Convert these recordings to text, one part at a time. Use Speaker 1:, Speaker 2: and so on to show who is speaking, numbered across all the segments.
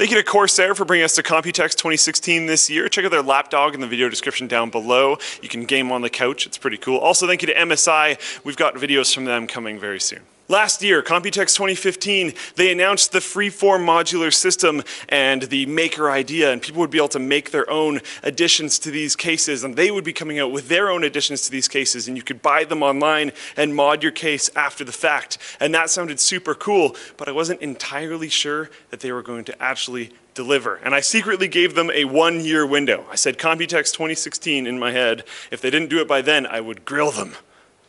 Speaker 1: Thank you to Corsair for bringing us to Computex 2016 this year. Check out their lapdog in the video description down below. You can game on the couch, it's pretty cool. Also, thank you to MSI. We've got videos from them coming very soon. Last year, Computex 2015, they announced the freeform modular system and the maker idea, and people would be able to make their own additions to these cases, and they would be coming out with their own additions to these cases, and you could buy them online and mod your case after the fact. And that sounded super cool, but I wasn't entirely sure that they were going to actually deliver. And I secretly gave them a one year window. I said Computex 2016 in my head. If they didn't do it by then, I would grill them.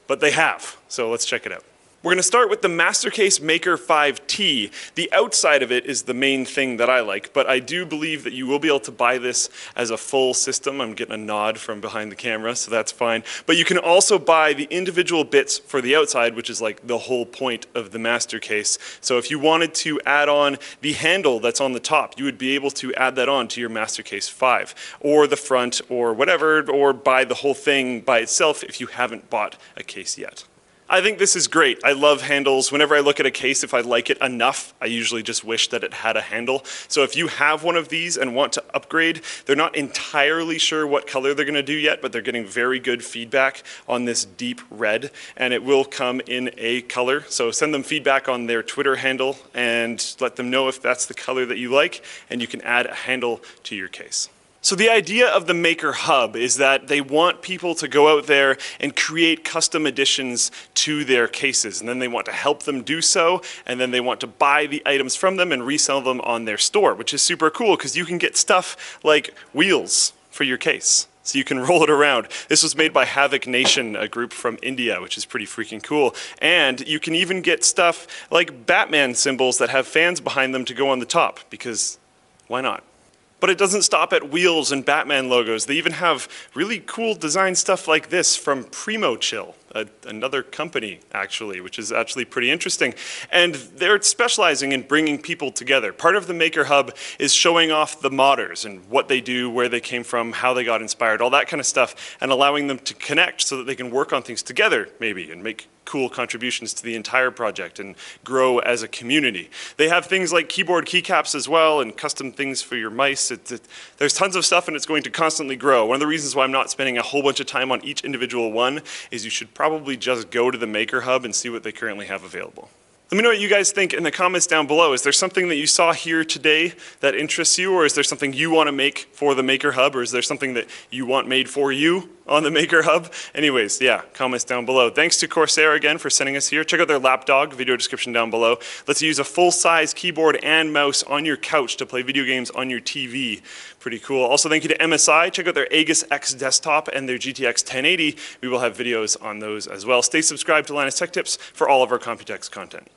Speaker 1: But they have, so let's check it out. We're going to start with the Mastercase Maker 5T. The outside of it is the main thing that I like, but I do believe that you will be able to buy this as a full system. I'm getting a nod from behind the camera, so that's fine. But you can also buy the individual bits for the outside, which is like the whole point of the Mastercase. So if you wanted to add on the handle that's on the top, you would be able to add that on to your Mastercase 5, or the front, or whatever, or buy the whole thing by itself if you haven't bought a case yet. I think this is great. I love handles. Whenever I look at a case, if I like it enough, I usually just wish that it had a handle. So if you have one of these and want to upgrade, they're not entirely sure what color they're going to do yet, but they're getting very good feedback on this deep red, and it will come in a color. So send them feedback on their Twitter handle and let them know if that's the color that you like, and you can add a handle to your case. So the idea of the Maker Hub is that they want people to go out there and create custom additions to their cases, and then they want to help them do so, and then they want to buy the items from them and resell them on their store, which is super cool because you can get stuff like wheels for your case. So you can roll it around. This was made by Havoc Nation, a group from India, which is pretty freaking cool. And you can even get stuff like Batman symbols that have fans behind them to go on the top, because why not? But it doesn't stop at wheels and Batman logos. They even have really cool design stuff like this from PrimoChill, a, another company actually, which is actually pretty interesting. And they're specializing in bringing people together. Part of the Maker Hub is showing off the modders and what they do, where they came from, how they got inspired, all that kind of stuff, and allowing them to connect so that they can work on things together maybe and make cool contributions to the entire project and grow as a community. They have things like keyboard keycaps as well and custom things for your mice. It, it, there's tons of stuff and it's going to constantly grow. One of the reasons why I'm not spending a whole bunch of time on each individual one is you should probably just go to the Maker Hub and see what they currently have available. Let me know what you guys think in the comments down below. Is there something that you saw here today that interests you, or is there something you want to make for the Maker Hub, or is there something that you want made for you on the Maker Hub? Anyways, yeah, comments down below. Thanks to Corsair again for sending us here. Check out their lapdog, video description down below. Let's use a full-size keyboard and mouse on your couch to play video games on your TV. Pretty cool. Also, thank you to MSI. Check out their Aegis X desktop and their GTX 1080. We will have videos on those as well. Stay subscribed to Linus Tech Tips for all of our Computex content.